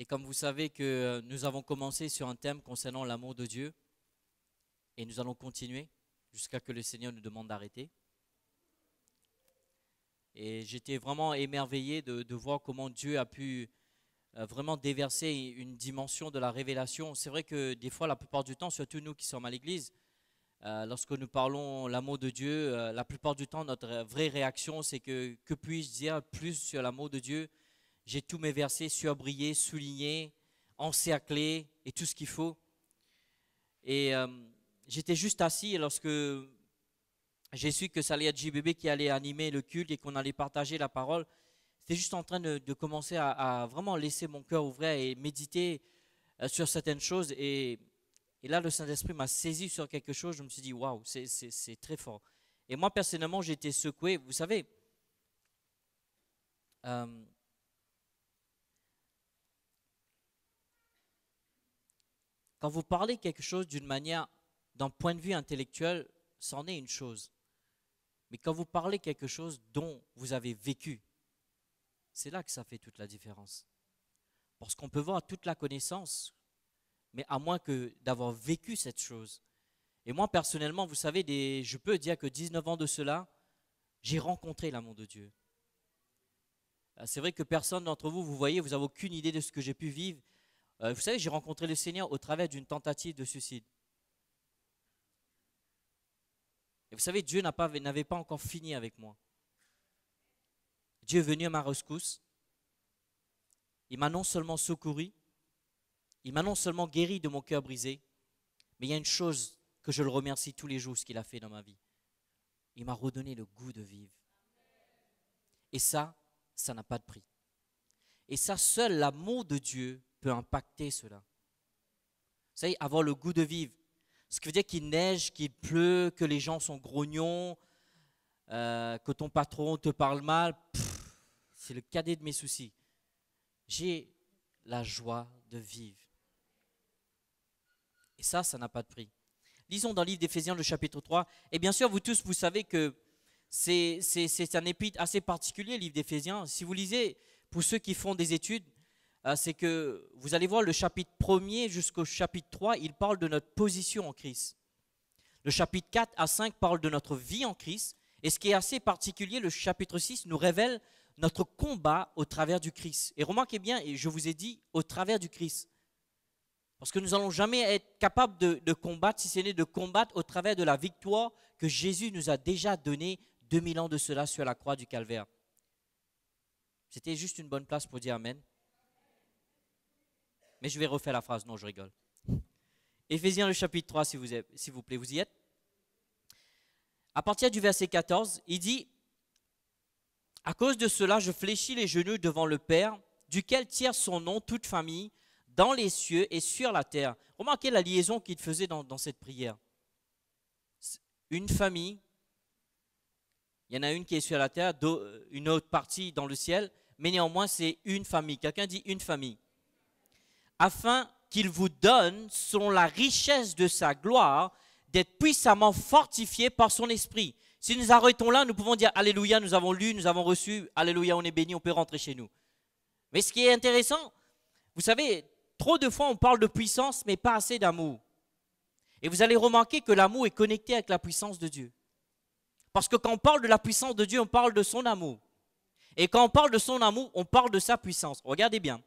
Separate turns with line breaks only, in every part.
Et comme vous savez que euh, nous avons commencé sur un thème concernant l'amour de Dieu, et nous allons continuer jusqu'à que le Seigneur nous demande d'arrêter. Et j'étais vraiment émerveillé de, voir comment Dieu a pu euh, vraiment déverser une dimension de la révélation. C'est vrai que des fois, la plupart du temps, surtout nous qui sommes à l'église, euh, lorsque nous parlons l'amour de Dieu, la plupart du temps, notre vraie réaction, c'est que que puis-je dire plus sur l'amour de Dieu J'ai tous mes versets surbrillés, soulignés, encerclés et tout ce qu'il faut. Et j'étais juste assis lorsque j'ai su que ça allait être JBB qui allait animer le culte et qu'on allait partager la parole. J'étais juste en train de, commencer à, vraiment laisser mon cœur ouvert et méditer euh, sur certaines choses. Et, là, le Saint-Esprit m'a saisi sur quelque chose. Je me suis dit, waouh, c'est très fort. Et moi, personnellement, j'ai été secoué. Vous savez, euh, quand vous parlez quelque chose d'une manière, d'un point de vue intellectuel, c'en est une chose. Mais quand vous parlez quelque chose dont vous avez vécu, c'est là que ça fait toute la différence. Parce qu'on peut voir toute la connaissance, mais à moins que d'avoir vécu cette chose. Et moi, personnellement, vous savez, je peux dire que 19 ans de cela, j'ai rencontré l'amour de Dieu. Ah, c'est vrai que personne d'entre vous, vous voyez, vous n'avez aucune idée de ce que j'ai pu vivre. Euh, vous savez, j'ai rencontré le Seigneur au travers d'une tentative de suicide. Et vous savez, Dieu n'avait pas, encore fini avec moi. Dieu est venu à ma rescousse. Il m'a non seulement secouru, il m'a non seulement guéri de mon cœur brisé, mais il y a une chose que je le remercie tous les jours, ce qu'il a fait dans ma vie. Il m'a redonné le goût de vivre. Et ça, ça n'a pas de prix. Et ça, seul l'amour de Dieu peut impacter cela. Vous savez, avoir le goût de vivre, ce qui veut dire qu'il neige, qu'il pleut, que les gens sont grognons, euh, que ton patron te parle mal. C'est le cadet de mes soucis. J'ai la joie de vivre. Et ça, ça n'a pas de prix. Lisons dans le livre d'Éphésiens, le chapitre 3. Et bien sûr, vous tous, vous savez que c'est un épître assez particulier, le livre d'Éphésiens. Si vous lisez, pour ceux qui font des études, c'est que vous allez voir le chapitre 1er jusqu'au chapitre 3, il parle de notre position en Christ. Le chapitre 4 à 5 parle de notre vie en Christ. Et ce qui est assez particulier, le chapitre 6 nous révèle notre combat au travers du Christ. Et remarquez bien, et je vous ai dit, au travers du Christ. Parce que nous n'allons jamais être capables de, de combattre si ce n'est de combattre au travers de la victoire que Jésus nous a déjà donnée 2000 ans de cela sur la croix du Calvaire. C'était juste une bonne place pour dire Amen. Mais je vais refaire la phrase, non, je rigole. Éphésiens le chapitre 3, si vous, s'il vous plaît, vous y êtes. À partir du verset 14, il dit, À cause de cela, je fléchis les genoux devant le Père, duquel tire son nom toute famille, dans les cieux et sur la terre. Remarquez la liaison qu'il faisait dans, dans cette prière. Une famille, il y en a une qui est sur la terre, une autre partie dans le ciel, mais néanmoins c'est une famille. Quelqu'un dit une famille afin qu'il vous donne, selon la richesse de sa gloire, d'être puissamment fortifié par son esprit. Si nous arrêtons là, nous pouvons dire Alléluia, nous avons lu, nous avons reçu, Alléluia, on est béni, on peut rentrer chez nous. Mais ce qui est intéressant, vous savez, trop de fois on parle de puissance, mais pas assez d'amour. Et vous allez remarquer que l'amour est connecté avec la puissance de Dieu. Parce que quand on parle de la puissance de Dieu, on parle de son amour. Et quand on parle de son amour, on parle de sa puissance. Regardez bien.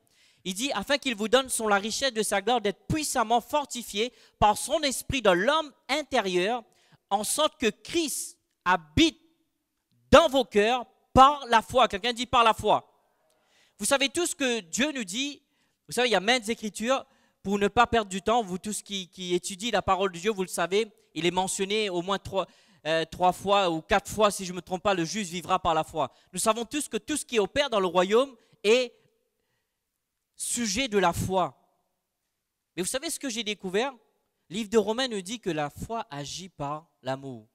Il dit, afin qu'il vous donne son la richesse de sa gloire d'être puissamment fortifié par son esprit dans l'homme intérieur, en sorte que Christ habite dans vos cœurs par la foi. Quelqu'un dit par la foi. Vous savez tout ce que Dieu nous dit? Vous savez, il y a maintes écritures pour ne pas perdre du temps. Vous tous qui, qui étudiez la parole de Dieu, vous le savez, il est mentionné au moins trois, euh, trois fois ou quatre fois, si je ne me trompe pas, le juste vivra par la foi. Nous savons tous que tout ce qui opère dans le royaume est sujet de la foi. Mais vous savez ce que j'ai découvert? Livre de Romains nous dit que la foi agit par l'amour.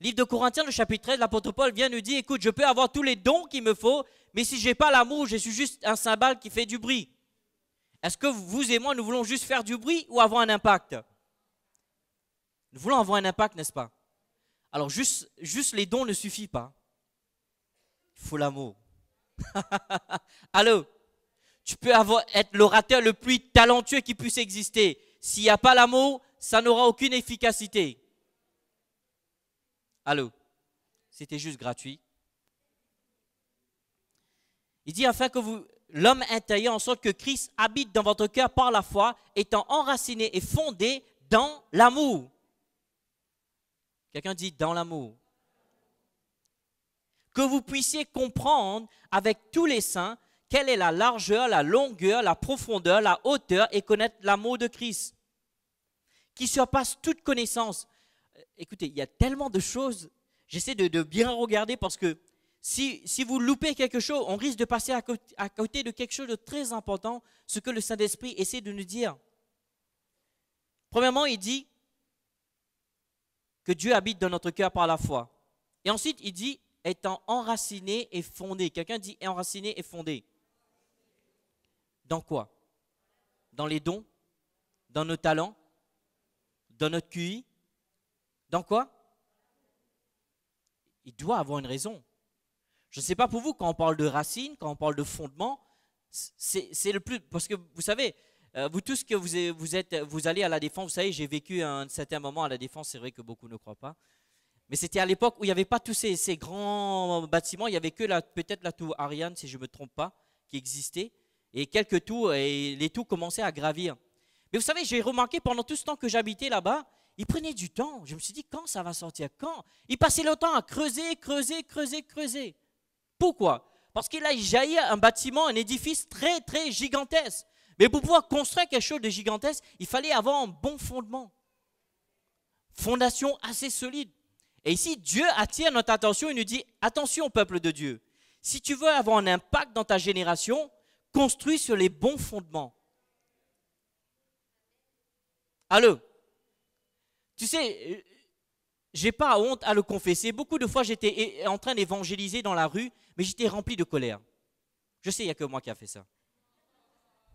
Livre de Corinthiens, le chapitre 13, l'apôtre Paul vient nous dire, écoute, je peux avoir tous les dons qu'il me faut, mais si je n'ai pas l'amour, je suis juste un cymbale qui fait du bruit. Est-ce que vous et moi, nous voulons juste faire du bruit ou avoir un impact? Nous voulons avoir un impact, n'est-ce pas? Alors, juste, juste les dons ne suffisent pas. Il faut l'amour. Allô? Tu peux avoir, être l'orateur le plus talentueux qui puisse exister. S'il n'y a pas l'amour, ça n'aura aucune efficacité. Allô? C'était juste gratuit. Il dit afin que vous, l'homme intérieur, en sorte que Christ habite dans votre cœur par la foi, étant enraciné et fondé dans l'amour. Quelqu'un dit dans l'amour. Que vous puissiez comprendre avec tous les saints quelle est la largeur, la longueur, la profondeur, la hauteur et connaître l'amour de Christ qui surpasse toute connaissance. Euh, écoutez, il y a tellement de choses. J'essaie de, bien regarder parce que si, si, vous loupez quelque chose, on risque de passer à côté, à côté de quelque chose de très important, ce que le Saint-Esprit essaie de nous dire. Premièrement, il dit que Dieu habite dans notre cœur par la foi. Et ensuite, il dit étant enraciné et fondé. Quelqu'un dit enraciné et fondé. Dans quoi? Dans les dons? Dans nos talents? Dans notre QI? Dans quoi? Il doit avoir une raison. Je ne sais pas pour vous, quand on parle de racines, quand on parle de fondement, c'est le plus. Parce que vous savez, euh, vous tous que vous, êtes, vous allez à la défense, vous savez, j'ai vécu un certain moment à la défense, c'est vrai que beaucoup ne croient pas. Mais c'était à l'époque où il n'y avait pas tous ces, ces, grands bâtiments, il n'y avait que peut-être la tour Ariane, si je ne me trompe pas, qui existait, et quelques tours, et les tours commençaient à gravir. Mais vous savez, j'ai remarqué pendant tout ce temps que j'habitais là-bas, il prenait du temps. Je me suis dit, quand ça va sortir? Quand? Il passait le temps à creuser, creuser, creuser, creuser. Pourquoi? Parce qu'il a jailli un bâtiment, un édifice très, très gigantesque. Mais pour pouvoir construire quelque chose de gigantesque, il fallait avoir un bon fondement. Fondation assez solide. Et ici, Dieu attire notre attention et nous dit, attention peuple de Dieu, si tu veux avoir un impact dans ta génération, construis sur les bons fondements. Allô? Tu sais, euh, j'ai pas honte à le confesser. Beaucoup de fois, j'étais en train d'évangéliser dans la rue, mais j'étais rempli de colère. Je sais, il n'y a que moi qui a fait ça.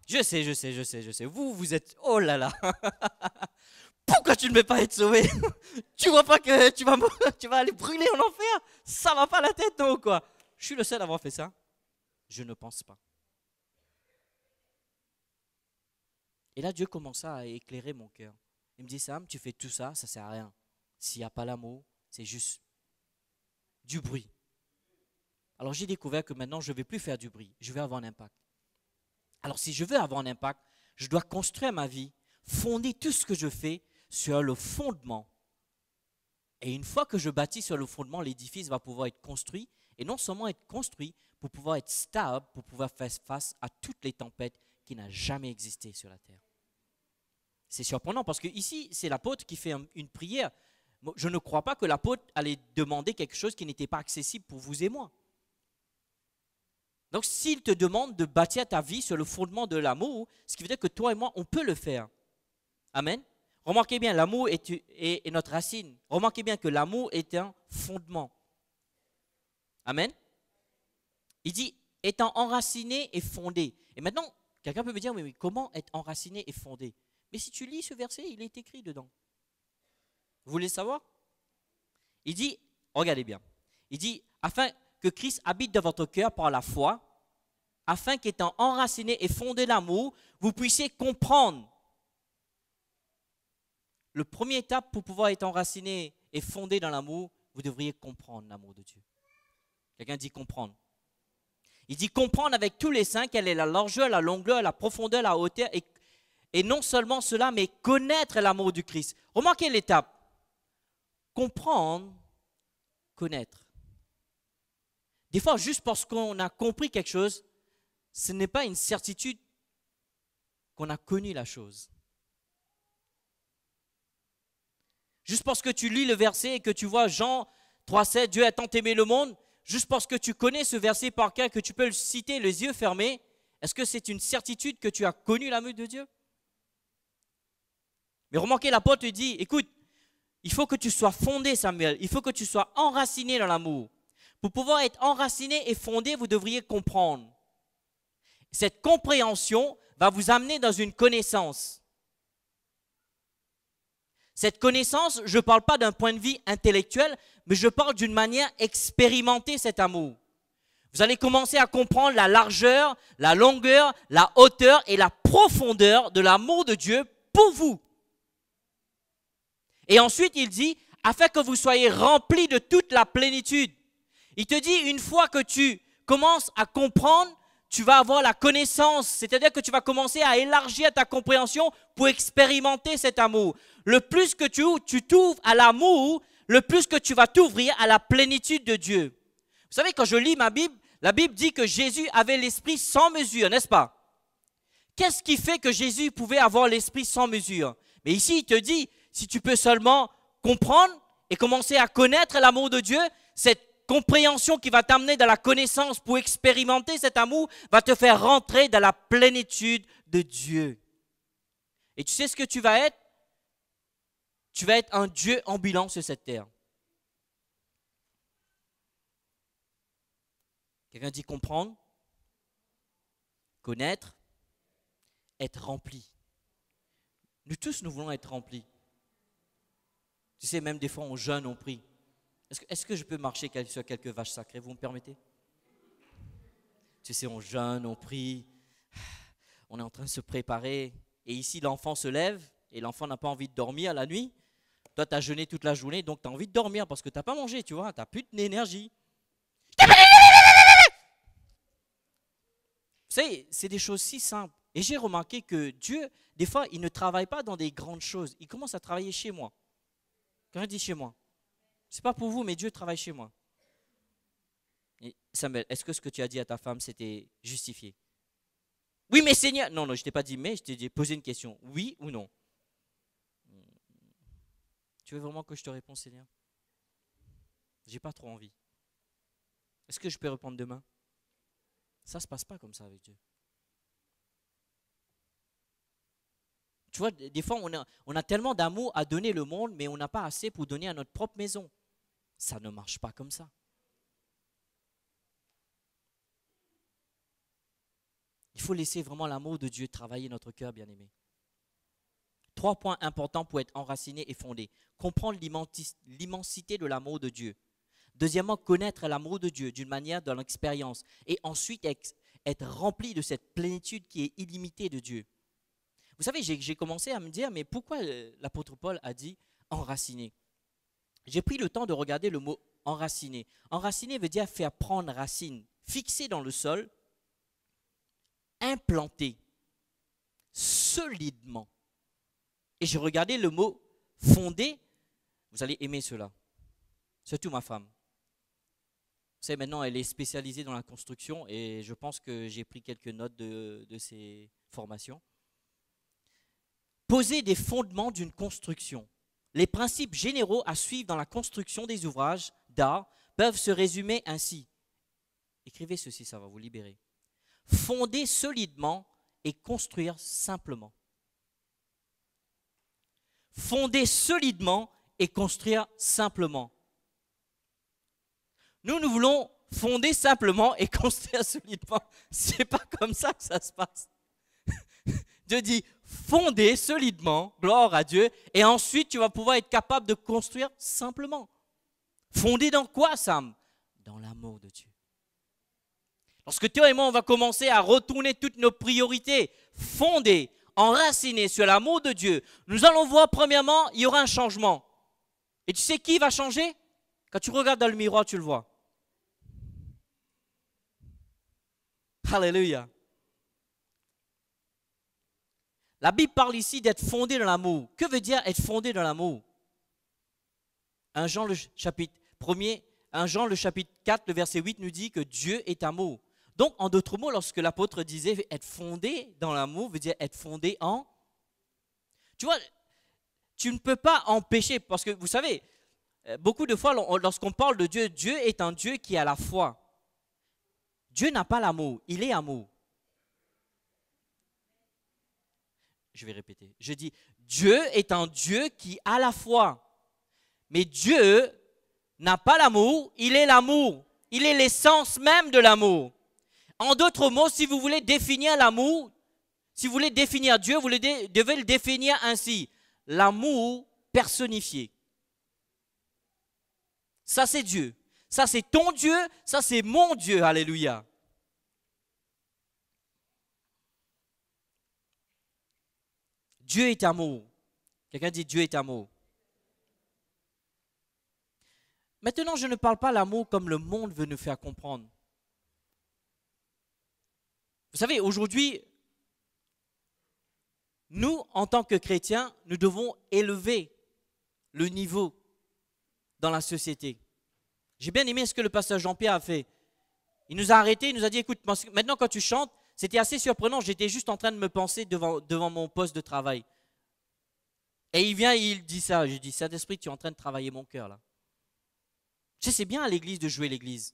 Je sais, je sais, je sais, je sais. Vous, vous êtes... Oh là là Pourquoi tu ne veux pas être sauvé? Tu vois pas que tu vas, tu vas aller brûler en enfer? Ça va pas la tête, non quoi? Je suis le seul à avoir fait ça Je ne pense pas. Et là, Dieu commença à éclairer mon cœur. Il me dit, Sam, tu fais tout ça, ça ne sert à rien. S'il n'y a pas l'amour, c'est juste du bruit. Alors j'ai découvert que maintenant, je ne vais plus faire du bruit, je vais avoir un impact. Alors si je veux avoir un impact, je dois construire ma vie, fonder tout ce que je fais sur le fondement. Et une fois que je bâtis sur le fondement, l'édifice va pouvoir être construit, et non seulement être construit, pour pouvoir être stable, pour pouvoir faire face à toutes les tempêtes qui n'ont jamais existé sur la terre. C'est surprenant parce que ici, c'est l'apôtre qui fait une prière. Je ne crois pas que l'apôtre allait demander quelque chose qui n'était pas accessible pour vous et moi. Donc s'il te demande de bâtir ta vie sur le fondement de l'amour, ce qui veut dire que toi et moi, on peut le faire. Amen. Remarquez bien, l'amour est, est, notre racine. Remarquez bien que l'amour est un fondement. Amen. Il dit, étant enraciné et fondé. Et maintenant, quelqu'un peut me dire, mais comment être enraciné et fondé? Mais si tu lis ce verset, il est écrit dedans. Vous voulez savoir? Il dit, regardez bien, il dit, afin que Christ habite dans votre cœur par la foi, afin qu'étant enraciné et fondé l'amour, vous puissiez comprendre. Le premier étape pour pouvoir être enraciné et fondé dans l'amour, vous devriez comprendre l'amour de Dieu. Quelqu'un dit comprendre. Il dit comprendre avec tous les saints quelle est la largeur, la longueur, la profondeur, la hauteur et et non seulement cela, mais connaître l'amour du Christ. Remarquez l'étape. Comprendre, connaître. Des fois, juste parce qu'on a compris quelque chose, ce n'est pas une certitude qu'on a connu la chose. Juste parce que tu lis le verset et que tu vois Jean 3,7, Dieu a tant aimé le monde, juste parce que tu connais ce verset par cœur, que tu peux le citer les yeux fermés, est-ce que c'est une certitude que tu as connu l'amour de Dieu? Mais remarquez, l'apôtre dit, écoute, il faut que tu sois fondé, Samuel, il faut que tu sois enraciné dans l'amour. Pour pouvoir être enraciné et fondé, vous devriez comprendre. Cette compréhension va vous amener dans une connaissance. Cette connaissance, je ne parle pas d'un point de vue intellectuel, mais je parle d'une manière expérimenter cet amour. Vous allez commencer à comprendre la largeur, la longueur, la hauteur et la profondeur de l'amour de Dieu pour vous. Et ensuite, il dit, afin que vous soyez remplis de toute la plénitude. Il te dit, une fois que tu commences à comprendre, tu vas avoir la connaissance, c'est-à-dire que tu vas commencer à élargir ta compréhension pour expérimenter cet amour. Le plus que tu t'ouvres à l'amour, le plus que tu vas t'ouvrir à la plénitude de Dieu. Vous savez, quand je lis ma Bible, la Bible dit que Jésus avait l'esprit sans mesure, n'est-ce pas? Qu'est-ce qui fait que Jésus pouvait avoir l'esprit sans mesure? Mais ici, il te dit, si tu peux seulement comprendre et commencer à connaître l'amour de Dieu, cette compréhension qui va t'amener dans la connaissance pour expérimenter cet amour va te faire rentrer dans la plénitude de Dieu. Et tu sais ce que tu vas être? Tu vas être un Dieu ambulant sur cette terre. Quelqu'un dit comprendre, connaître, être rempli. Nous tous, nous voulons être remplis. Tu sais, même des fois, on jeûne, on prie. Est-ce que, je peux marcher sur quelques vaches sacrées Vous me permettez? Tu sais, on jeûne, on prie, on est en train de se préparer. Et ici, l'enfant se lève et l'enfant n'a pas envie de dormir la nuit. Toi, tu as jeûné toute la journée, donc tu as envie de dormir parce que tu n'as pas mangé, tu vois, tu n'as plus d'énergie. C'est des choses si simples. Et j'ai remarqué que Dieu, des fois, il ne travaille pas dans des grandes choses. Il commence à travailler chez moi. Quand il dit chez moi, c'est pas pour vous, mais Dieu travaille chez moi. Samuel, est-ce que ce que tu as dit à ta femme, c'était justifié? Oui, mais Seigneur. Non, non, je t'ai pas dit mais, je t'ai posé une question. Oui ou non? Tu veux vraiment que je te réponde, Seigneur? J'ai pas trop envie. Est-ce que je peux répondre demain? Ça ne se passe pas comme ça avec Dieu. Tu vois, des fois, on a, tellement d'amour à donner le monde, mais on n'a pas assez pour donner à notre propre maison. Ça ne marche pas comme ça. Il faut laisser vraiment l'amour de Dieu travailler notre cœur, bien-aimé. Trois points importants pour être enraciné et fondé. Comprendre l'immensité de l'amour de Dieu. Deuxièmement, connaître l'amour de Dieu d'une manière dans l'expérience. Et ensuite, être rempli de cette plénitude qui est illimitée de Dieu. Vous savez, j'ai commencé à me dire, mais pourquoi euh, l'apôtre Paul a dit enraciné J'ai pris le temps de regarder le mot enraciné. Enraciné veut dire faire prendre racine, fixer dans le sol, implanter solidement. Et j'ai regardé le mot fondé. Vous allez aimer cela. Surtout ma femme. Vous savez, maintenant, elle est spécialisée dans la construction et je pense que j'ai pris quelques notes de, de ses formations. Poser des fondements d'une construction. Les principes généraux à suivre dans la construction des ouvrages d'art peuvent se résumer ainsi. Écrivez ceci, ça va vous libérer. Fonder solidement et construire simplement. Fonder solidement et construire simplement. Nous, nous voulons fonder simplement et construire solidement. C'est pas comme ça que ça se passe. Dieu dit fonder solidement, gloire à Dieu, et ensuite tu vas pouvoir être capable de construire simplement. Fonder dans quoi, Sam? Dans l'amour de Dieu. Lorsque toi et moi, on va commencer à retourner toutes nos priorités, fondées, enracinées sur l'amour de Dieu, nous allons voir, premièrement, il y aura un changement. Et tu sais qui va changer? Quand tu regardes dans le miroir, tu le vois. Alléluia. La Bible parle ici d'être fondé dans l'amour. Que veut dire être fondé dans l'amour? Un Jean le chapitre 1 1 Jean le chapitre 4, le verset 8 nous dit que Dieu est amour. Donc, en d'autres mots, lorsque l'apôtre disait être fondé dans l'amour, veut dire être fondé en... Tu vois, tu ne peux pas empêcher, parce que vous savez, euh, beaucoup de fois, lorsqu'on parle de Dieu, Dieu est un Dieu qui a la foi. Dieu n'a pas l'amour, il est amour. Je vais répéter. Je dis, Dieu est un Dieu qui a la foi. Mais Dieu n'a pas l'amour, il est l'amour. Il est l'essence même de l'amour. En d'autres mots, si vous voulez définir l'amour, si vous voulez définir Dieu, vous devez le définir ainsi. L'amour personnifié. Ça, c'est Dieu. Ça, c'est ton Dieu. Ça, c'est mon Dieu. Alléluia. Dieu est amour. Quelqu'un dit Dieu est amour. Maintenant, je ne parle pas l'amour comme le monde veut nous faire comprendre. Vous savez, aujourd'hui, nous, en tant que chrétiens, nous devons élever le niveau dans la société. J'ai bien aimé ce que le pasteur Jean-Pierre a fait. Il nous a arrêtés, il nous a dit, écoute, maintenant quand tu chantes, c'était assez surprenant, j'étais juste en train de me penser devant, devant mon poste de travail. Et il vient et il dit ça. Je dis, Saint-Esprit, tu es en train de travailler mon cœur là. Tu sais, c'est bien à l'église de jouer l'église.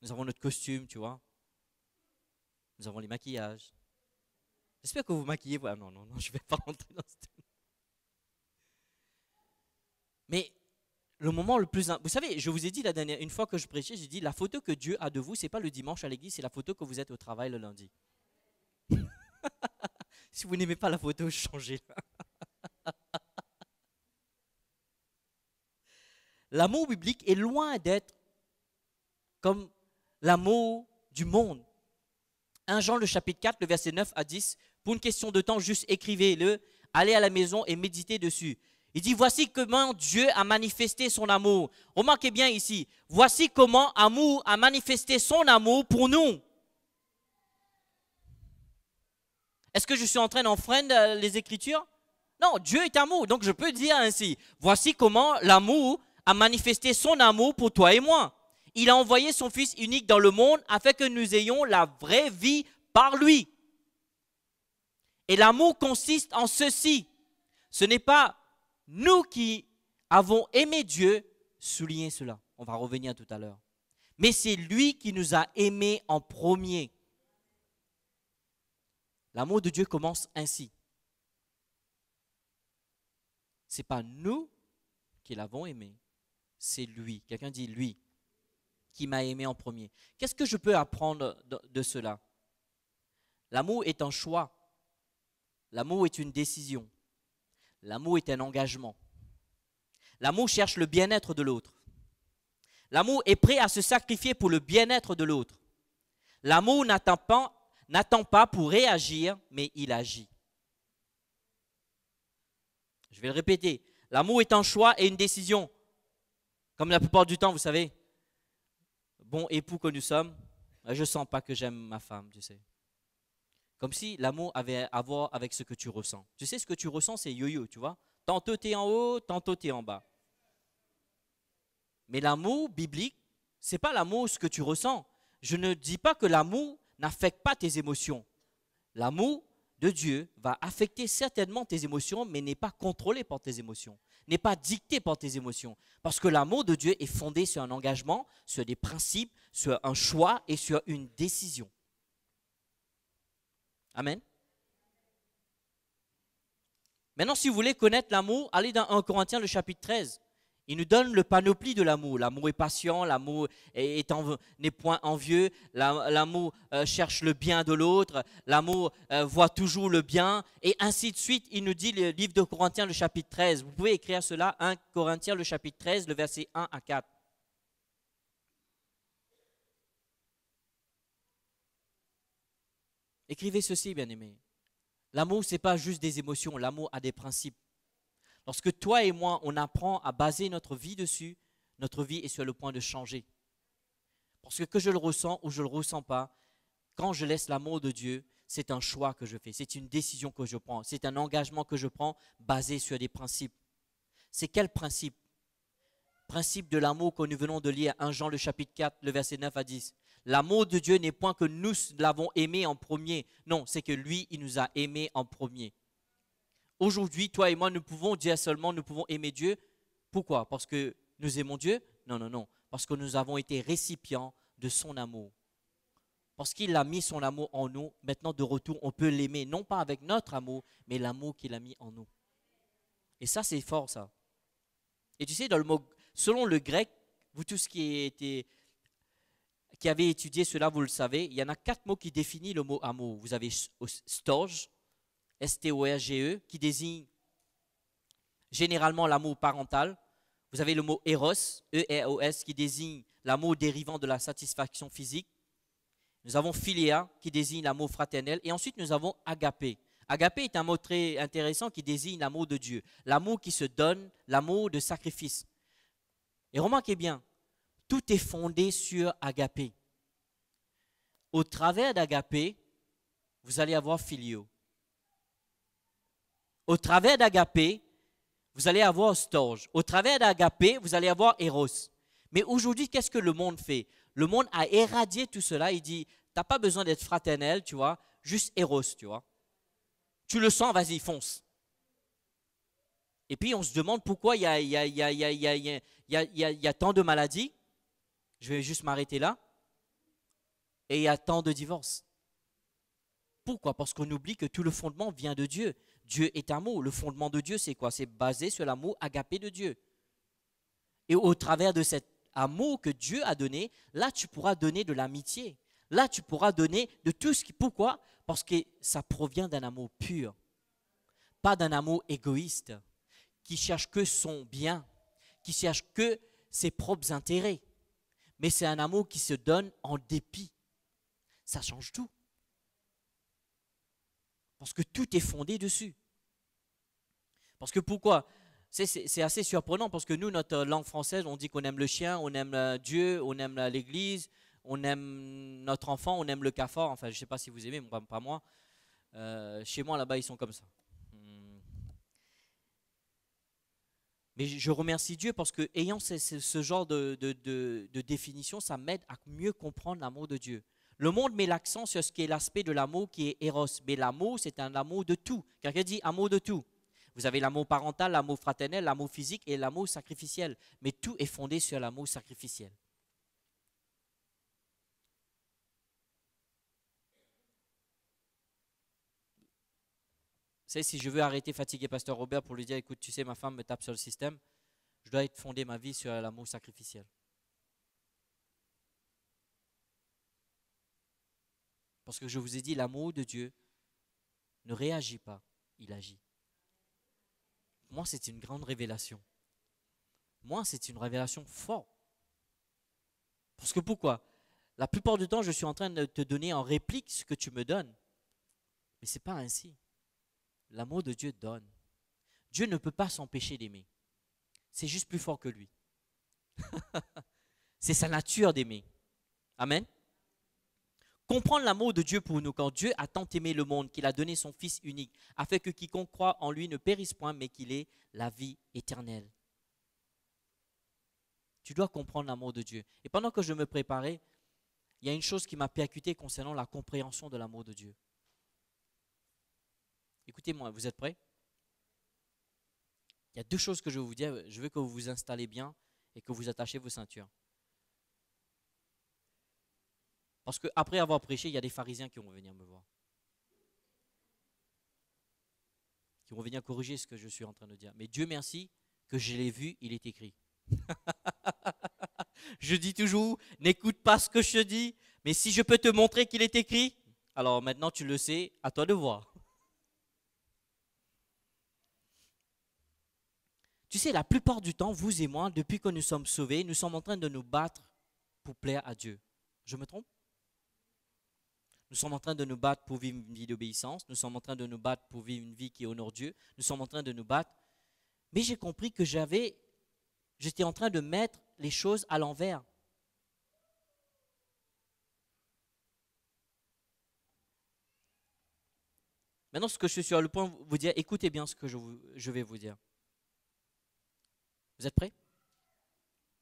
Nous avons notre costume, tu vois. Nous avons les maquillages. J'espère que vous maquillez. non, non, non, je ne vais pas rentrer dans ce Mais le moment le plus. Vous savez, je vous ai dit la dernière, une fois que je prêchais, j'ai dit la photo que Dieu a de vous, c'est pas le dimanche à l'église, c'est la photo que vous êtes au travail le lundi. si vous n'aimez pas la photo, changez-la. L'amour biblique est loin d'être comme l'amour du monde. 1 Jean le chapitre 4, le verset 9 à 10, pour une question de temps, juste écrivez-le, allez à la maison et méditez dessus. Il dit, voici comment Dieu a manifesté son amour. Remarquez bien ici, voici comment amour a manifesté son amour pour nous. Est-ce que je suis en train d'enfreindre euh, les Écritures? Non, Dieu est amour, donc je peux dire ainsi, voici comment l'amour a manifesté son amour pour toi et moi. Il a envoyé son Fils unique dans le monde afin que nous ayons la vraie vie par lui. Et l'amour consiste en ceci. Ce n'est pas nous qui avons aimé Dieu, soulignez cela, on va revenir tout à l'heure. Mais c'est lui qui nous a aimés en premier. L'amour de Dieu commence ainsi. Ce n'est pas nous qui l'avons aimé, c'est lui. Quelqu'un dit lui qui m'a aimé en premier. Qu'est-ce que je peux apprendre de, cela? L'amour est un choix. L'amour est une décision. L'amour est un engagement. L'amour cherche le bien-être de l'autre. L'amour est prêt à se sacrifier pour le bien-être de l'autre. L'amour n'attend pas, pour réagir, mais il agit. Je vais le répéter. L'amour est un choix et une décision. Comme la plupart du temps, vous savez, bon époux que nous sommes, je ne sens pas que j'aime ma femme, tu sais. Comme si l'amour avait à voir avec ce que tu ressens. Tu sais, ce que tu ressens, c'est yo-yo, tu vois. Tantôt tu es en haut, tantôt tu es en bas. Mais l'amour biblique, c'est pas l'amour ce que tu ressens. Je ne dis pas que l'amour n'affecte pas tes émotions. L'amour de Dieu va affecter certainement tes émotions, mais n'est pas contrôlé par tes émotions n'est pas dicté par tes émotions. Parce que l'amour de Dieu est fondé sur un engagement, sur des principes, sur un choix et sur une décision. Amen. Maintenant, si vous voulez connaître l'amour, allez dans 1 Corinthiens, le chapitre 13. Il nous donne le panoplie de l'amour. L'amour est patient, l'amour n'est point envieux, l'amour euh, cherche le bien de l'autre, l'amour euh, voit toujours le bien, et ainsi de suite. Il nous dit le livre de Corinthiens, le chapitre 13. Vous pouvez écrire cela, 1 Corinthiens, le chapitre 13, le verset 1 à 4. Écrivez ceci, bien-aimés. L'amour, ce n'est pas juste des émotions, l'amour a des principes. Lorsque toi et moi, on apprend à baser notre vie dessus, notre vie est sur le point de changer. Parce que que je le ressens ou je ne le ressens pas, quand je laisse l'amour de Dieu, c'est un choix que je fais, c'est une décision que je prends, c'est un engagement que je prends basé sur des principes. C'est quel principe? Principe de l'amour que nous venons de lire, 1 Jean le chapitre 4, le verset 9 à 10. L'amour de Dieu n'est point que nous l'avons aimé en premier, non, c'est que lui, il nous a aimés en premier. Aujourd'hui, toi et moi, nous pouvons dire seulement, nous pouvons aimer Dieu. Pourquoi? Parce que nous aimons Dieu? Non, non, non. Parce que nous avons été récipients de son amour. Parce qu'il a mis son amour en nous. Maintenant, de retour, on peut l'aimer, non pas avec notre amour, mais l'amour qu'il a mis en nous. Et ça, c'est fort, ça. Et tu sais, dans le mot, selon le grec, vous tous qui, été, qui avez étudié cela, vous le savez, il y en a quatre mots qui définissent le mot amour. Vous avez storge, S-T-O-R-G-E, qui désigne généralement l'amour parental Vous avez le mot eros, E-R-O-S, qui désigne l'amour dérivant de la satisfaction physique. Nous avons philia, qui désigne l'amour fraternel. Et ensuite, nous avons agapé. Agapé est un mot très intéressant qui désigne l'amour de Dieu, l'amour qui se donne, l'amour de sacrifice. Et remarquez bien, tout est fondé sur agapé. Au travers d'agapé, vous allez avoir filio. Au travers d'agapé, vous allez avoir storge. Au travers d'agapé, vous allez avoir eros. Mais aujourd'hui, qu'est-ce que le monde fait? Le monde a éradié tout cela. Il dit, tu n'as pas besoin d'être fraternel, tu vois, juste eros, tu vois. Tu le sens, vas-y, fonce. Et puis on se demande pourquoi il y a tant de maladies. Je vais juste m'arrêter là. Et il y a tant de divorces. Pourquoi? Parce qu'on oublie que tout le fondement vient de Dieu. Dieu est amour. Le fondement de Dieu, c'est quoi? C'est basé sur l'amour agapé de Dieu. Et au travers de cet amour que Dieu a donné, là, tu pourras donner de l'amitié. Là, tu pourras donner de tout ce qui... Pourquoi? Parce que ça provient d'un amour pur. Pas d'un amour égoïste, qui cherche que son bien, qui cherche que ses propres intérêts. Mais c'est un amour qui se donne en dépit. Ça change tout. Parce que tout est fondé dessus. Parce que pourquoi? C'est assez surprenant parce que nous, notre langue française, on dit qu'on aime le chien, on aime euh, Dieu, on aime l'église, on aime notre enfant, on aime le cafard. Enfin, je ne sais pas si vous aimez, pas moi. Euh, chez moi, là-bas, ils sont comme ça. Mais je remercie Dieu parce que ayant ce, genre de, de définition, ça m'aide à mieux comprendre l'amour de Dieu. Le monde met l'accent sur ce qui est l'aspect de l'amour qui est éros. Mais l'amour, c'est un amour de tout. Quelqu'un dit amour de tout. Vous avez l'amour parental, l'amour fraternel, l'amour physique et l'amour sacrificiel. Mais tout est fondé sur l'amour sacrificiel. Si je veux arrêter fatiguer Pasteur Robert pour lui dire, écoute, tu sais, ma femme me tape sur le système, je dois être fondé ma vie sur l'amour sacrificiel. Parce que je vous ai dit, l'amour de Dieu ne réagit pas, il agit. Moi, c'est une grande révélation. Moi, c'est une révélation forte. Parce que pourquoi? La plupart du temps, je suis en train de te donner en réplique ce que tu me donnes. Mais ce n'est pas ainsi. L'amour de Dieu donne. Dieu ne peut pas s'empêcher d'aimer. C'est juste plus fort que lui. c'est sa nature d'aimer. Amen. Comprendre l'amour de Dieu pour nous quand Dieu a tant aimé le monde qu'il a donné son Fils unique, afin que quiconque croit en lui ne périsse point, mais qu'il ait la vie éternelle. Tu dois comprendre l'amour de Dieu. Et pendant que je me préparais, il y a une chose qui m'a percuté concernant la compréhension de l'amour de Dieu. Écoutez-moi, vous êtes prêts? Il y a deux choses que je veux vous dire. Je veux que vous vous installez bien et que vous attachez vos ceintures. Parce qu'après avoir prêché, il y a des pharisiens qui vont venir me voir. Qui vont venir corriger ce que je suis en train de dire. Mais Dieu merci que je l'ai vu, il est écrit. je dis toujours, n'écoute pas ce que je te dis, mais si je peux te montrer qu'il est écrit, alors maintenant tu le sais, à toi de voir. Tu sais, la plupart du temps, vous et moi, depuis que nous sommes sauvés, nous sommes en train de nous battre pour plaire à Dieu. Je me trompe? Nous sommes en train de nous battre pour vivre une vie d'obéissance. Nous sommes en train de nous battre pour vivre une vie qui honore Dieu. Nous sommes en train de nous battre. Mais j'ai compris que j'avais, j'étais en train de mettre les choses à l'envers. Maintenant, ce que je suis sur le point de vous dire, écoutez bien ce que je, je vais vous dire. Vous êtes prêts?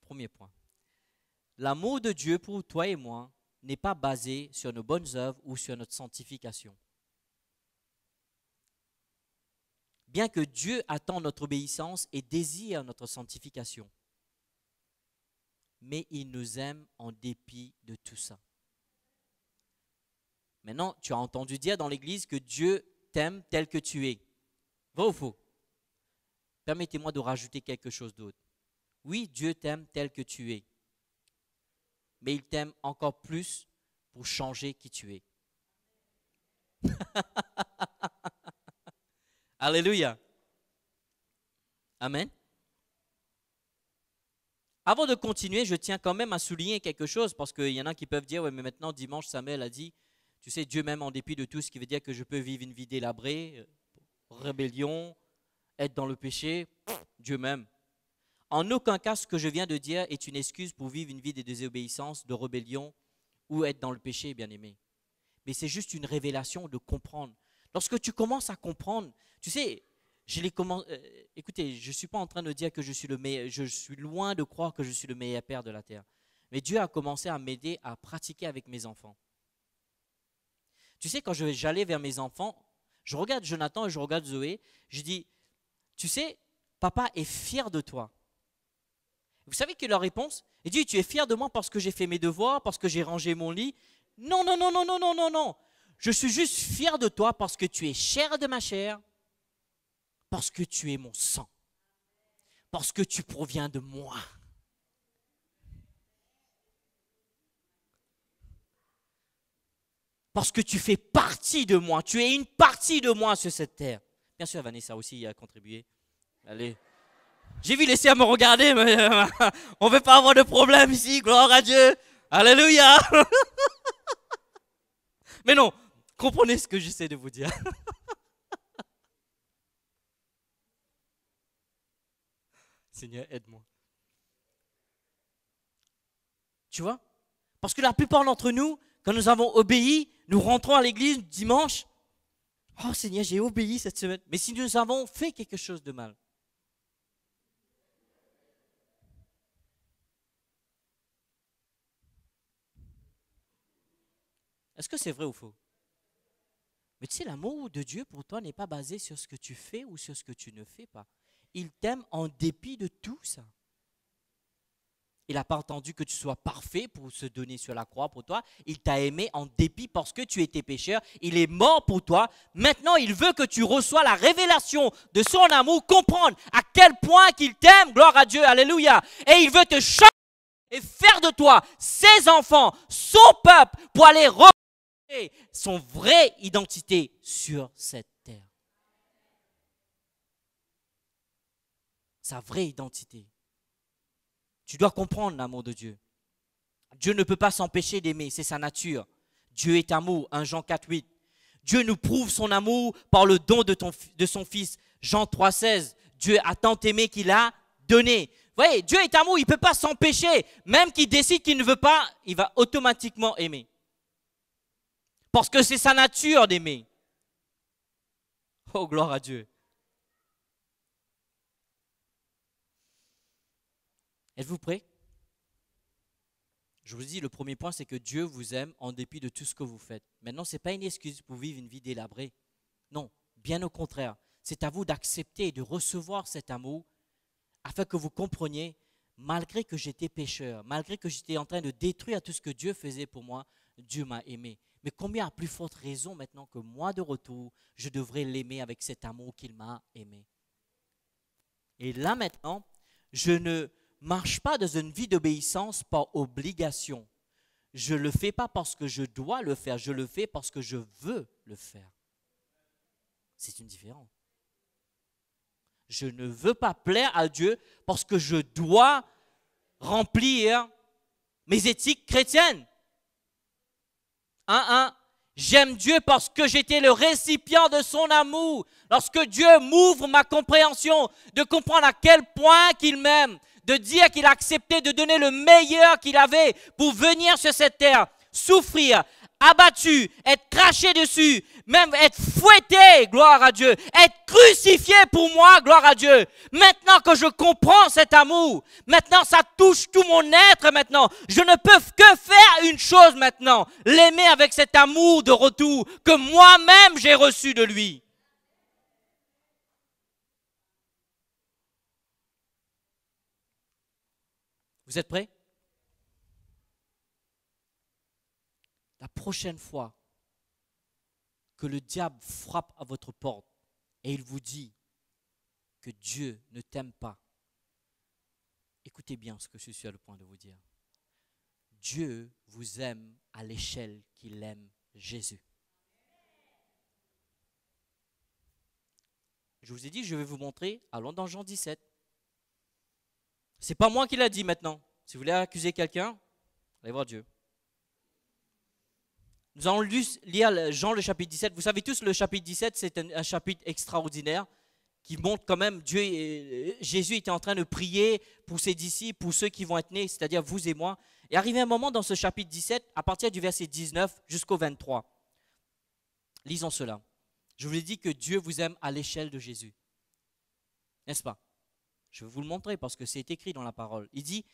Premier point. L'amour de Dieu pour toi et moi n'est pas basé sur nos bonnes œuvres ou sur notre sanctification. Bien que Dieu attend notre obéissance et désire notre sanctification, mais il nous aime en dépit de tout ça. Maintenant, tu as entendu dire dans l'Église que Dieu t'aime tel que tu es. Vrai ou faux Permettez-moi de rajouter quelque chose d'autre. Oui, Dieu t'aime tel que tu es mais il t'aime encore plus pour changer qui tu es. Alléluia. Amen. avant de continuer, je tiens quand même à souligner quelque chose parce qu'il y en a qui peuvent dire, ouais, mais maintenant, dimanche, Samuel a dit, tu sais, Dieu même en dépit de tout, ce qui veut dire que je peux vivre une vie délabrée, euh, rébellion, être dans le péché, Dieu même. En aucun cas, ce que je viens de dire est une excuse pour vivre une vie de désobéissance, de rébellion ou être dans le péché, bien aimé. Mais c'est juste une révélation de comprendre. Lorsque tu commences à comprendre, tu sais, je les euh, écoutez, je ne suis pas en train de dire que je suis le meilleur, je suis loin de croire que je suis le meilleur père de la terre. Mais Dieu a commencé à m'aider à pratiquer avec mes enfants. Tu sais, quand j'allais vers mes enfants, je regarde Jonathan et je regarde Zoé, je dis, tu sais, papa est fier de toi. Vous savez quelle est leur réponse Il dit, tu es fier de moi parce que j'ai fait mes devoirs, parce que j'ai rangé mon lit. Non, non, non, non, non, non, non, non. Je suis juste fier de toi parce que tu es chair de ma chair, parce que tu es mon sang, parce que tu proviens de moi. Parce que tu fais partie de moi, tu es une partie de moi sur cette terre. Bien sûr, Vanessa aussi a contribué. Allez. J'ai vu laisser à me regarder, mais on ne veut pas avoir de problème ici, gloire à Dieu. Alléluia. mais non, comprenez ce que j'essaie de vous dire. Seigneur, aide-moi. Tu vois? Parce que la plupart d'entre nous, quand nous avons obéi, nous rentrons à l'église dimanche. Oh Seigneur, j'ai obéi cette semaine. Mais si nous avons fait quelque chose de mal, Est-ce que c'est vrai ou faux? Mais tu sais, l'amour de Dieu pour toi n'est pas basé sur ce que tu fais ou sur ce que tu ne fais pas. Il t'aime en dépit de tout ça. Il n'a pas entendu que tu sois parfait pour se donner sur la croix pour toi. Il t'a aimé en dépit parce que tu étais pécheur. Il est mort pour toi. Maintenant, il veut que tu reçois la révélation de son amour, comprendre à quel point qu'il t'aime. Gloire à Dieu. Alléluia. Et il veut te changer et faire de toi ses enfants, son peuple, pour aller retrouver son vraie identité sur cette terre. Sa vraie identité. Tu dois comprendre l'amour de Dieu. Dieu ne peut pas s'empêcher d'aimer, c'est sa nature. Dieu est amour, 1 Jean 4, 8. Dieu nous prouve son amour par le don de, son Fils. Jean 3, 16. Dieu a tant aimé qu'il a donné. Vous voyez, Dieu est amour, il ne peut pas s'empêcher. Même qu'il décide qu'il ne veut pas, il va automatiquement aimer. Parce que c'est sa nature d'aimer. Oh, gloire à Dieu. Êtes-vous prêts Je vous dis, le premier point, c'est que Dieu vous aime en dépit de tout ce que vous faites. Maintenant, ce n'est pas une excuse pour vivre une vie délabrée. Non, bien au contraire. C'est à vous d'accepter et de recevoir cet amour afin que vous compreniez, malgré que j'étais pécheur, malgré que j'étais en train de détruire tout ce que Dieu faisait pour moi, Dieu m'a aimé. Mais combien à plus forte raison maintenant que moi de retour, je devrais l'aimer avec cet amour qu'il m'a aimé? Et là maintenant, je ne marche pas dans une vie d'obéissance par obligation. Je ne le fais pas parce que je dois le faire, je le fais parce que je veux le faire. C'est une différence. Je ne veux pas plaire à Dieu parce que je dois remplir mes éthiques chrétiennes. J'aime Dieu parce que j'étais le récipient de son amour. Lorsque Dieu m'ouvre ma compréhension, de comprendre à quel point qu'il m'aime, de dire qu'il a accepté de donner le meilleur qu'il avait pour venir sur cette terre, souffrir, abattu, être craché dessus, même être fouetté, gloire à Dieu, être crucifié pour moi, gloire à Dieu. Maintenant que je comprends cet amour, maintenant ça touche tout mon être maintenant. Je ne peux que faire une chose maintenant, l'aimer avec cet amour de retour que moi-même j'ai reçu de lui. Vous êtes prêts? La prochaine fois que le diable frappe à votre porte et il vous dit que Dieu ne t'aime pas, écoutez bien ce que je suis à le point de vous dire. Dieu vous aime à l'échelle qu'il aime Jésus. Je vous ai dit, je vais vous montrer, allons dans Jean 17. C'est pas moi qui l'a dit maintenant. Si vous voulez accuser quelqu'un, allez voir Dieu. Nous allons lire Jean le chapitre 17. Vous savez tous, le chapitre 17, c'est un, chapitre extraordinaire qui montre quand même Dieu, et, Jésus était en train de prier pour ses disciples, pour ceux qui vont être nés, c'est-à-dire vous et moi. Et arrivé un moment dans ce chapitre 17, à partir du verset 19 jusqu'au 23. Lisons cela. Je vous ai dit que Dieu vous aime à l'échelle de Jésus. N'est-ce pas? Je vais vous le montrer parce que c'est écrit dans la parole. Il dit,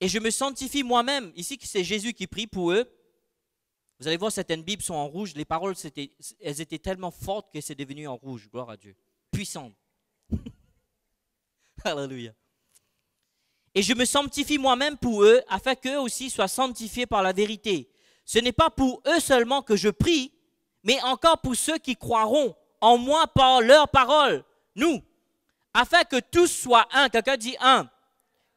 et je me sanctifie moi-même. Ici, c'est Jésus qui prie pour eux. Vous allez voir, certaines Bibles sont en rouge. Les paroles, elles étaient tellement fortes que c'est devenu en rouge. Gloire à Dieu. Puissante. Alléluia. Et je me sanctifie moi-même pour eux, afin qu'eux aussi soient sanctifiés par la vérité. Ce n'est pas pour eux seulement que je prie, mais encore pour ceux qui croiront en moi par leur parole, nous, afin que tous soient un. Quelqu'un dit un.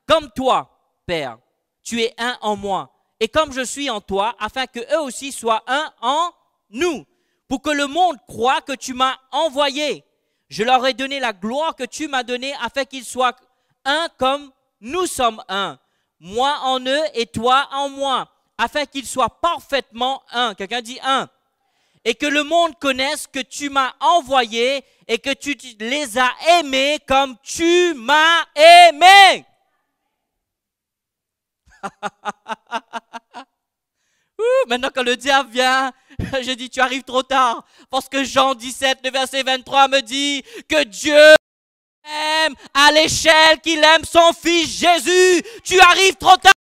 Comme toi, Père, tu es un en moi, et comme je suis en toi, afin que eux aussi soient un en nous, pour que le monde croit que tu m'as envoyé. Je leur ai donné la gloire que tu m'as donnée, afin qu'ils soient un comme nous sommes un. Moi en eux et toi en moi, afin qu'ils soient parfaitement un. Quelqu'un dit un et que le monde connaisse que tu m'as envoyé et que tu les as aimés comme tu m'as aimé. maintenant quand le diable vient, je dis tu arrives trop tard parce que Jean 17, le verset 23 me dit que Dieu aime à l'échelle qu'il aime son fils Jésus. Tu arrives trop tard.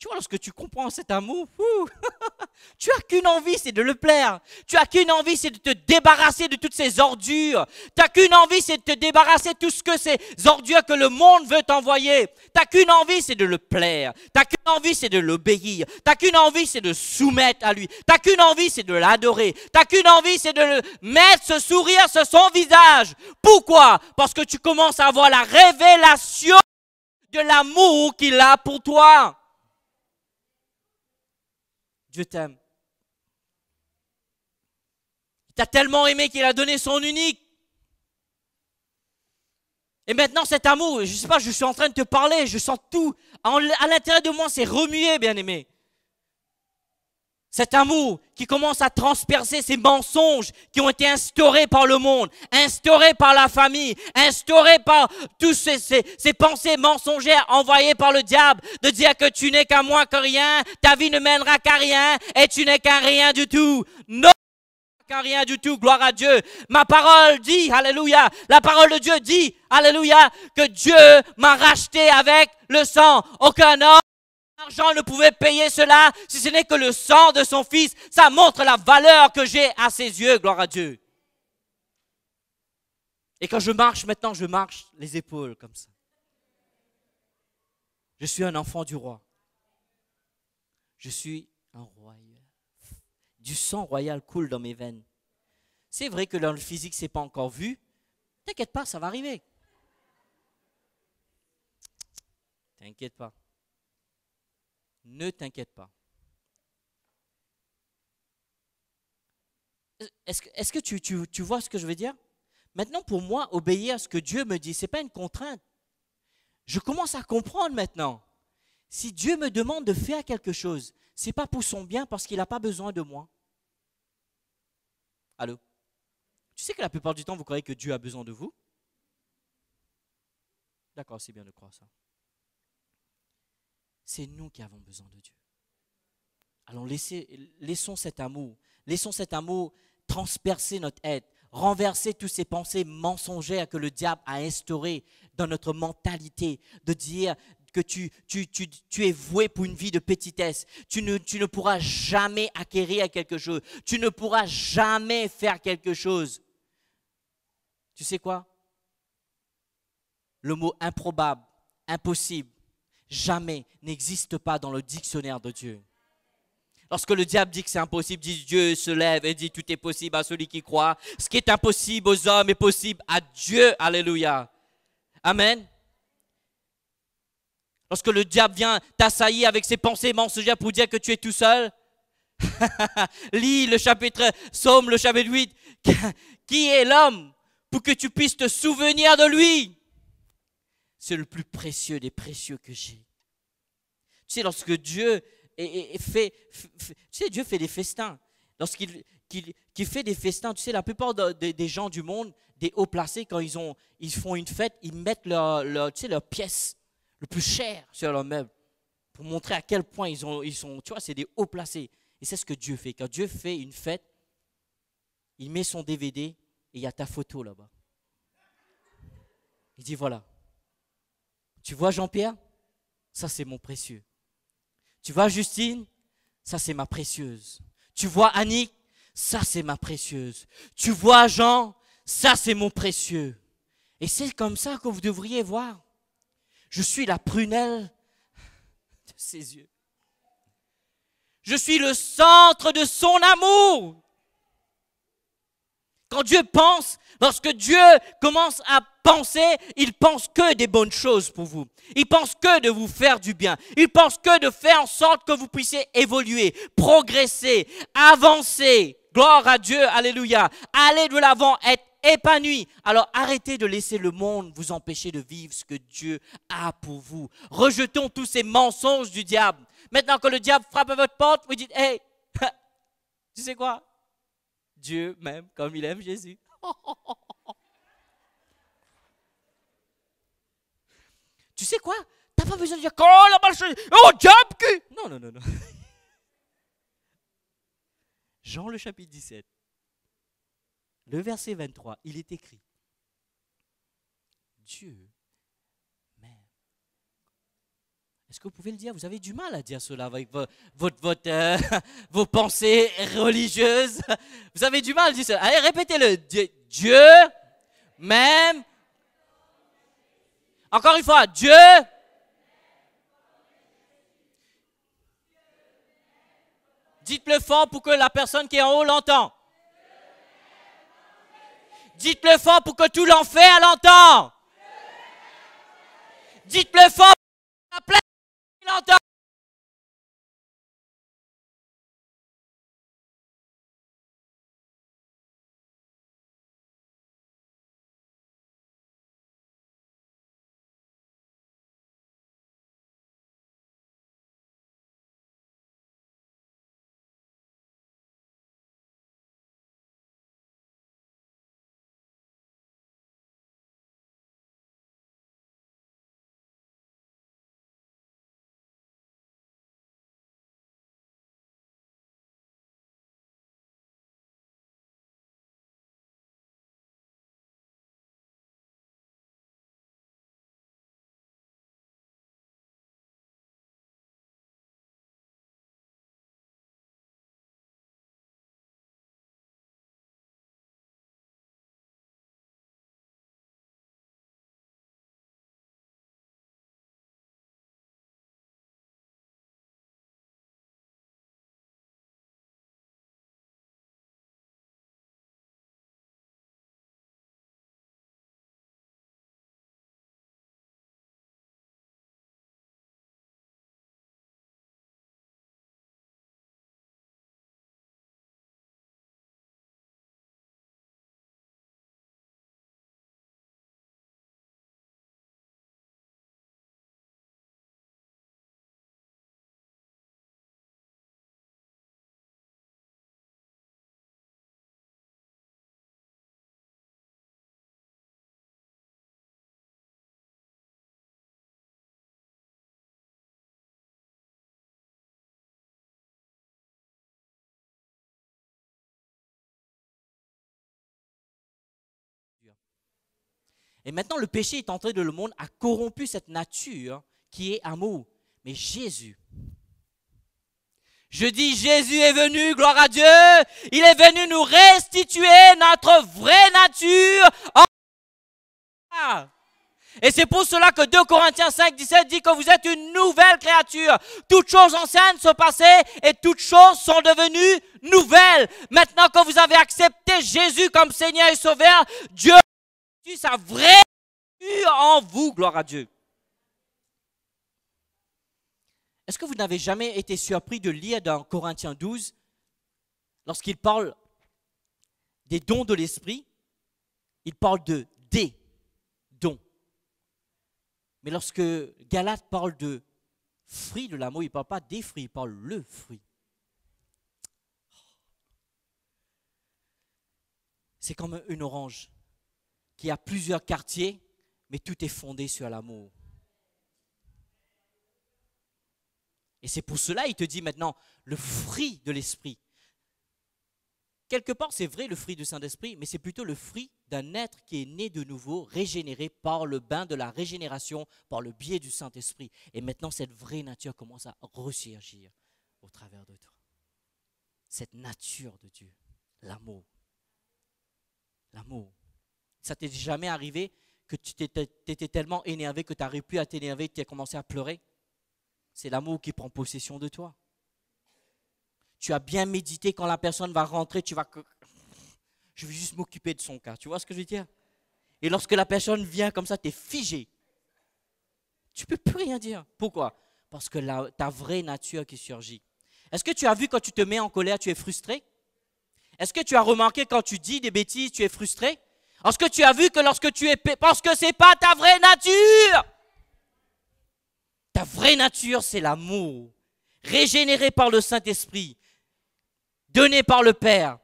Tu vois, lorsque tu comprends cet amour, tu as qu'une envie, c'est de le plaire. Tu as qu'une envie, c'est de te débarrasser de toutes ces ordures. Tu n'as qu'une envie, c'est de te débarrasser de tout ce que ces ordures que le monde veut t'envoyer. Tu n'as qu'une envie, c'est de le plaire. Tu n'as qu'une envie, c'est de l'obéir. Tu n'as qu'une envie, c'est de soumettre à lui. Tu n'as qu'une envie, c'est de l'adorer. Tu n'as qu'une envie, c'est de le mettre ce sourire sur son visage. Pourquoi? Parce que tu commences à avoir la révélation de l'amour qu'il a pour toi. Dieu t'aime. Il t'a tellement aimé qu'il a donné son unique. Et maintenant, cet amour, je ne sais pas, je suis en train de te parler, je sens tout. À l'intérieur de moi, c'est remué, bien aimé. Cet amour qui commence à transpercer ces mensonges qui ont été instaurés par le monde, instaurés par la famille, instaurés par tous ces, pensées mensongères envoyées par le diable, de dire que tu n'es qu'à moi que rien, ta vie ne mènera qu'à rien et tu n'es qu'à rien du tout. Non, qu'à rien du tout, gloire à Dieu. Ma parole dit, alléluia, la parole de Dieu dit, alléluia, que Dieu m'a racheté avec le sang. Aucun homme L'argent ne pouvait payer cela si ce n'est que le sang de son fils. Ça montre la valeur que j'ai à ses yeux, gloire à Dieu. Et quand je marche maintenant, je marche les épaules comme ça. Je suis un enfant du roi. Je suis un roi. Du sang royal coule dans mes veines. C'est vrai que dans le physique, ce n'est pas encore vu. T'inquiète pas, ça va arriver. T'inquiète pas. Ne t'inquiète pas. Est-ce que, tu, vois ce que je veux dire? Maintenant, pour moi, obéir à ce que Dieu me dit, ce n'est pas une contrainte. Je commence à comprendre maintenant. Si Dieu me demande de faire quelque chose, ce n'est pas pour son bien parce qu'il n'a pas besoin de moi. Allô? Tu sais que la plupart du temps, vous croyez que Dieu a besoin de vous? D'accord, c'est bien de croire ça. C'est nous qui avons besoin de Dieu. Alors laissons cet amour, laissons cet amour transpercer notre être, renverser toutes ces pensées mensongères que le diable a instaurées dans notre mentalité, de dire que tu, tu, tu, es voué pour une vie de petitesse. Tu ne, tu ne pourras jamais acquérir quelque chose. Tu ne pourras jamais faire quelque chose. Tu sais quoi? Le mot improbable, impossible, jamais n'existe pas dans le dictionnaire de Dieu. Lorsque le diable dit que c'est impossible, dit Dieu se lève et dit tout est possible à celui qui croit. Ce qui est impossible aux hommes est possible à Dieu. Alléluia. Amen. Lorsque le diable vient t'assaillir avec ses pensées mensongères pour dire que tu es tout seul, lis le chapitre, Somme le chapitre 8. Qui est l'homme pour que tu puisses te souvenir de lui? C'est le plus précieux des précieux que j'ai. Tu sais, lorsque Dieu fait, tu sais, Dieu fait des festins. Lorsqu'il fait des festins, tu sais, la plupart des gens du monde, des hauts placés, quand ils, ont, ils font une fête, ils mettent leur, leur, pièce le plus cher sur leur meuble pour montrer à quel point ils, ils sont, tu vois, c'est des hauts placés. Et c'est ce que Dieu fait. Quand Dieu fait une fête, il met son DVD et il y a ta photo là-bas. Il dit voilà, tu vois Jean-Pierre? Ça c'est mon précieux. Tu vois Justine? Ça c'est ma précieuse. Tu vois Annick? Ça c'est ma précieuse. Tu vois Jean? Ça c'est mon précieux. Et c'est comme ça que vous devriez voir. Je suis la prunelle de ses yeux. Je suis le centre de son amour. Quand Dieu pense, lorsque Dieu commence à penser, il pense que des bonnes choses pour vous. Il pense que de vous faire du bien. Il pense que de faire en sorte que vous puissiez évoluer, progresser, avancer. Gloire à Dieu, alléluia. Aller de l'avant, être épanoui. Alors arrêtez de laisser le monde vous empêcher de vivre ce que Dieu a pour vous. Rejetons tous ces mensonges du diable. Maintenant que le diable frappe à votre porte, vous dites, hey, tu sais quoi? Dieu m'aime comme il aime Jésus. tu sais quoi? T'as pas besoin de dire, oh la malchance, oh diable Non, non, non, non. Jean le chapitre 17 le verset 23, il est écrit, Dieu. Est-ce que vous pouvez le dire? Vous avez du mal à dire cela avec vos, euh, vos pensées religieuses. Vous avez du mal à dire cela. Allez, répétez-le. Dieu m'aime. Encore une fois, Dieu Dites-le fort pour que la personne qui est en haut l'entende. Dites-le fort pour que tout l'enfer l'entende. Dites-le fort pour que la l'entende. Et maintenant, le péché est entré dans le monde, a corrompu cette nature qui est amour. Mais Jésus, je dis Jésus est venu, gloire à Dieu, il est venu nous restituer notre vraie nature. Et c'est pour cela que 2 Corinthiens 5, 17 dit que vous êtes une nouvelle créature. Toutes choses anciennes sont passées et toutes choses sont devenues nouvelles. Maintenant que vous avez accepté Jésus comme Seigneur et Sauveur, Dieu sa vraie en vous, gloire à Dieu. Est-ce que vous n'avez jamais été surpris de lire dans Corinthiens 12, lorsqu'il parle des dons de l'esprit, il parle de des dons. Mais lorsque Galate parle de fruit de l'amour, il ne parle pas des fruits, il parle le fruit. C'est comme une orange qui a plusieurs quartiers, mais tout est fondé sur l'amour. Et c'est pour cela il te dit maintenant le fruit de l'esprit. Quelque part, c'est vrai le fruit du Saint-Esprit, mais c'est plutôt le fruit d'un être qui est né de nouveau, régénéré par le bain de la régénération, par le biais du Saint-Esprit. Et maintenant, cette vraie nature commence à ressurgir au travers de toi. Cette nature de Dieu, l'amour. L'amour. Ça t'est jamais arrivé que tu étais tellement énervé que tu n'arrives plus à t'énerver, tu as commencé à pleurer? C'est l'amour qui prend possession de toi. Tu as bien médité quand la personne va rentrer, tu vas... Je vais juste m'occuper de son cas. Tu vois ce que je veux dire? Et lorsque la personne vient comme ça, tu es figé. Tu peux plus rien dire. Pourquoi? Parce que ta vraie nature qui surgit. Est-ce que tu as vu quand tu te mets en colère, tu es frustré? Est-ce que tu as remarqué quand tu dis des bêtises, tu es frustré? Est-ce que tu as vu que lorsque tu es... Parce que ce n'est pas ta vraie nature. Ta vraie nature, c'est l'amour. Régénéré par le Saint-Esprit. Donné par le Père.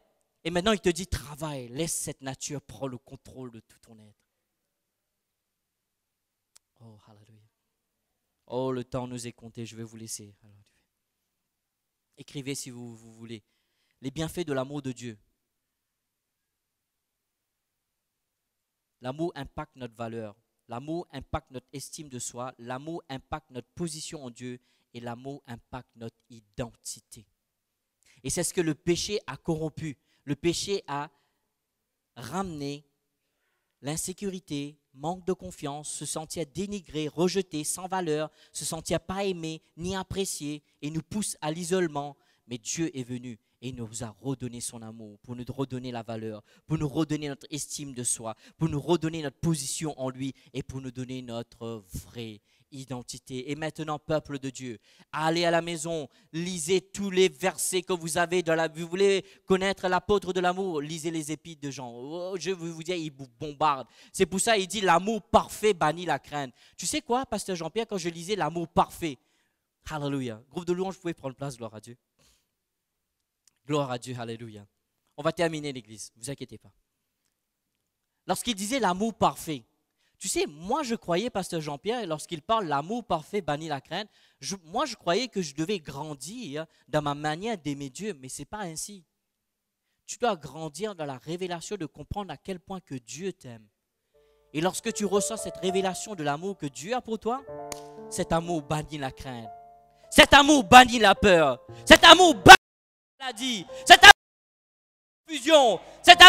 Et maintenant, il te dit, travaille, laisse cette nature prendre le contrôle de tout ton être. Oh, hallelujah. Oh, le temps nous est compté, je vais vous laisser. Écrivez si vous voulez. Les bienfaits de l'amour de Dieu. L'amour impacte notre valeur. L'amour impacte notre estime de soi. L'amour impacte notre position en Dieu. Et l'amour impacte notre identité. Et c'est ce que le péché a corrompu. Le péché a ramené l'insécurité, manque de confiance, se sentir dénigré, rejeté, sans valeur, se sentir pas aimé ni apprécié et nous pousse à l'isolement. Mais Dieu est venu et nous a redonné son amour, pour nous redonner la valeur, pour nous redonner notre estime de soi, pour nous redonner notre position en lui et pour nous donner notre vraie identité. Et maintenant, peuple de Dieu, allez à la maison, lisez tous les versets que vous avez dans la... Vous voulez connaître l'apôtre de l'amour, lisez les épîtres de Jean. Oh, je vous dire, il vous bombarde. C'est pour ça il dit l'amour parfait bannit la crainte. Tu sais quoi, pasteur Jean-Pierre, quand je lisais l'amour parfait, Hallelujah. Groupe de louanges, vous pouvez prendre place, gloire à Dieu. Gloire à Dieu, Alléluia. On va terminer l'église, ne vous inquiétez pas. Lorsqu'il disait l'amour parfait, tu sais, moi je croyais, pasteur Jean-Pierre, lorsqu'il parle l'amour parfait bannit la crainte, moi je croyais que je devais grandir dans ma manière d'aimer Dieu, mais ce n'est pas ainsi. Tu dois grandir dans la révélation de comprendre à quel point que Dieu t'aime. Et lorsque tu reçois cette révélation de l'amour que Dieu a pour toi, cet amour bannit la crainte. Cet amour bannit la peur. Cet amour bannit maladie, cette fusion, cette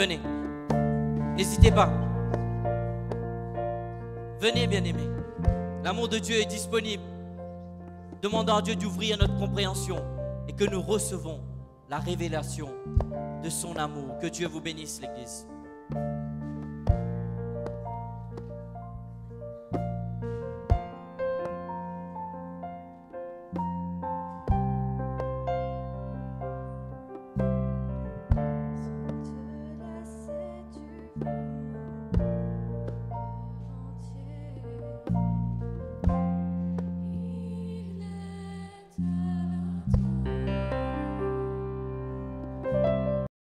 Venez. N'hésitez pas. Venez, bien-aimés. L'amour de Dieu est disponible. Demandons à Dieu d'ouvrir notre compréhension et que nous recevons la révélation de son amour. Que Dieu vous bénisse, l'Église.